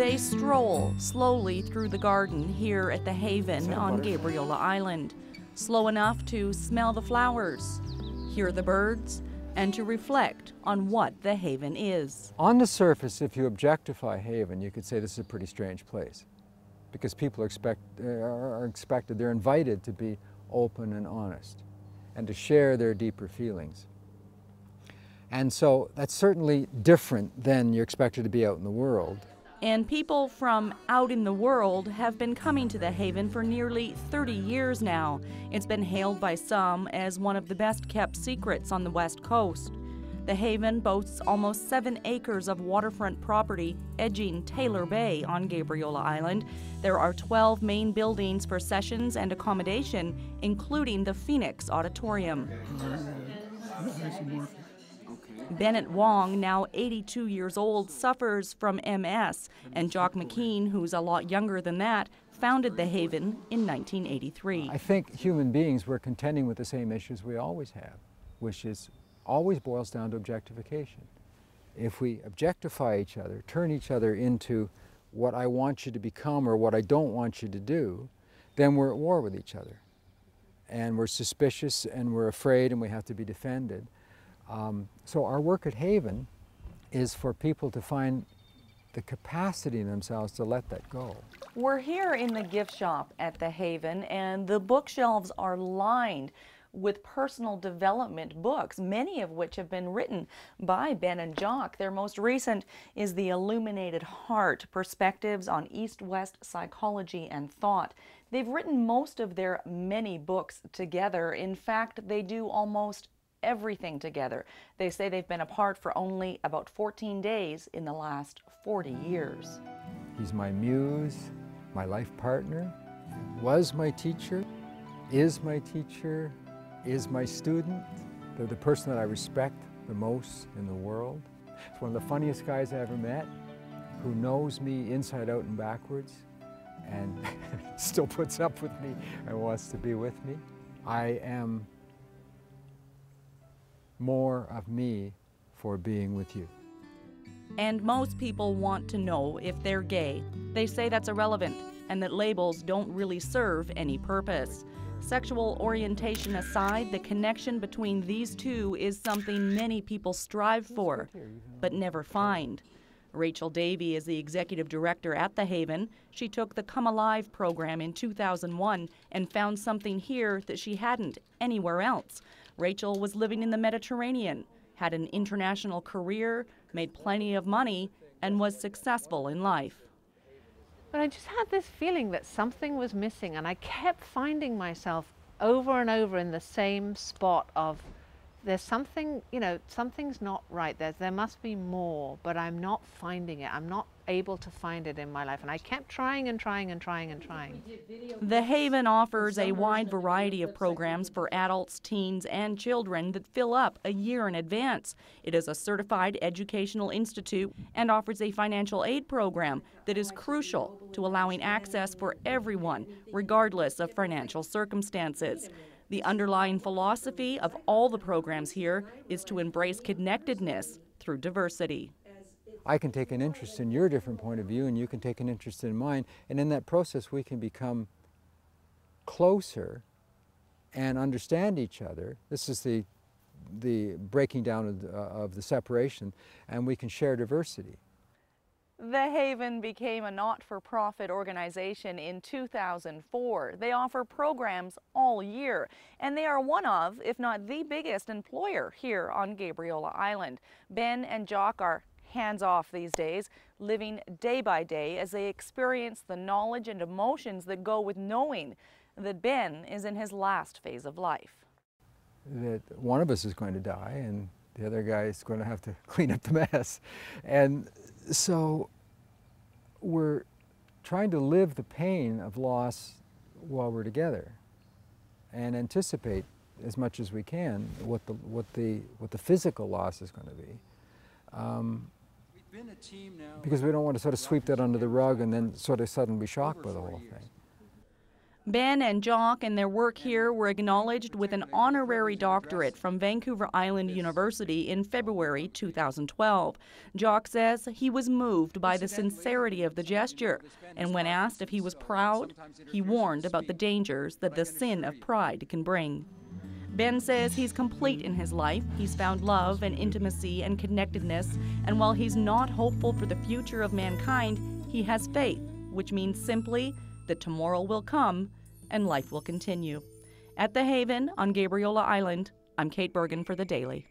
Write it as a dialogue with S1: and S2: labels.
S1: They stroll slowly through the garden here at the Haven on Gabriola Island, slow enough to smell the flowers, hear the birds, and to reflect on what the Haven is.
S2: On the surface, if you objectify Haven, you could say this is a pretty strange place because people are, expect, uh, are expected, they're invited to be open and honest and to share their deeper feelings. And so that's certainly different than you're expected to be out in the world.
S1: And people from out in the world have been coming to the Haven for nearly 30 years now. It's been hailed by some as one of the best kept secrets on the West Coast. The Haven boasts almost seven acres of waterfront property edging Taylor Bay on Gabriola Island. There are 12 main buildings for sessions and accommodation, including the Phoenix Auditorium. Bennett Wong, now 82 years old, suffers from MS, and Jock McKeen, who's a lot younger than that, founded the Haven in 1983.
S2: I think human beings were contending with the same issues we always have, which is always boils down to objectification. If we objectify each other, turn each other into what I want you to become or what I don't want you to do, then we're at war with each other. And we're suspicious and we're afraid and we have to be defended. Um, so our work at Haven is for people to find the capacity in themselves to let that go.
S1: We're here in the gift shop at the Haven, and the bookshelves are lined with personal development books, many of which have been written by Ben and Jock. Their most recent is The Illuminated Heart Perspectives on East West Psychology and Thought. They've written most of their many books together. In fact, they do almost everything together. They say they've been apart for only about 14 days in the last 40 years.
S2: He's my muse, my life partner, was my teacher, is my teacher, is my student. They're the person that I respect the most in the world. He's one of the funniest guys I ever met, who knows me inside out and backwards, and still puts up with me and wants to be with me. I am more of me for being with you.
S1: And most people want to know if they're gay. They say that's irrelevant and that labels don't really serve any purpose. Sexual orientation aside, the connection between these two is something many people strive for, but never find. Rachel Davey is the executive director at The Haven. She took the Come Alive program in 2001 and found something here that she hadn't anywhere else. Rachel was living in the Mediterranean, had an international career, made plenty of money, and was successful in life.
S3: But I just had this feeling that something was missing, and I kept finding myself over and over in the same spot of there's something, you know, something's not right. There's, there must be more, but I'm not finding it. I'm not able to find it in my life. And I kept trying and trying and trying and trying.
S1: The Haven offers a wide variety of programs for adults, teens, and children that fill up a year in advance. It is a certified educational institute and offers a financial aid program that is crucial to allowing access for everyone, regardless of financial circumstances. The underlying philosophy of all the programs here is to embrace connectedness through diversity.
S2: I can take an interest in your different point of view and you can take an interest in mine and in that process we can become closer and understand each other. This is the, the breaking down of the, uh, of the separation and we can share diversity.
S1: The Haven became a not-for-profit organization in 2004. They offer programs all year, and they are one of, if not the biggest employer here on Gabriola Island. Ben and Jock are hands-off these days, living day by day as they experience the knowledge and emotions that go with knowing that Ben is in his last phase of life.
S2: That one of us is going to die and the other guy is going to have to clean up the mess. And so we're trying to live the pain of loss while we're together and anticipate as much as we can what the, what the, what the physical loss is going to be. Um, because we don't want to sort of sweep that under the rug and then sort of suddenly be shocked by the whole thing.
S1: Ben and Jock and their work here were acknowledged with an honorary doctorate from Vancouver Island University in February 2012. Jock says he was moved by the sincerity of the gesture, and when asked if he was proud, he warned about the dangers that the sin of pride can bring. Ben says he's complete in his life. He's found love and intimacy and connectedness, and while he's not hopeful for the future of mankind, he has faith, which means simply that tomorrow will come and life will continue. At the Haven on Gabriola Island, I'm Kait Burgan for The Daily.